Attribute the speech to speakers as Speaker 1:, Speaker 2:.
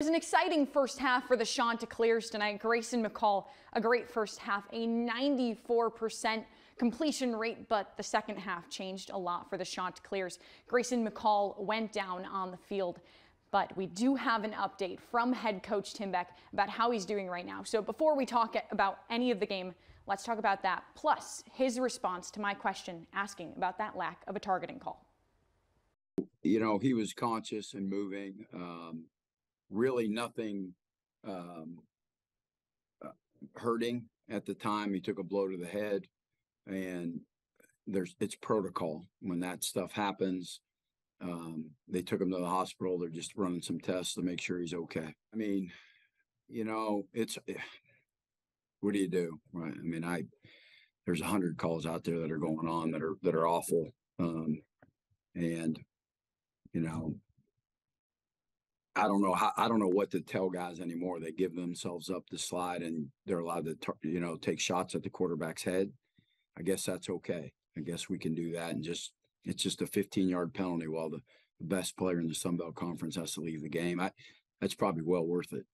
Speaker 1: It was an exciting first half for the Chanticleers tonight. Grayson McCall, a great first half, a 94% completion rate, but the second half changed a lot for the Chanticleers. Grayson McCall went down on the field. But we do have an update from head coach Tim Beck about how he's doing right now. So before we talk about any of the game, let's talk about that. Plus, his response to my question asking about that lack of a targeting call.
Speaker 2: You know, he was conscious and moving. Um, really nothing um, uh, hurting at the time. He took a blow to the head, and there's it's protocol when that stuff happens. Um, they took him to the hospital. They're just running some tests to make sure he's okay. I mean, you know, it's eh, what do you do, right? I mean, I there's a hundred calls out there that are going on that are that are awful, um, and you know, I don't know how I don't know what to tell guys anymore. They give themselves up to slide and they're allowed to you know take shots at the quarterback's head. I guess that's okay. I guess we can do that and just it's just a 15 yard penalty while the, the best player in the Sun Belt Conference has to leave the game. I that's probably well worth it.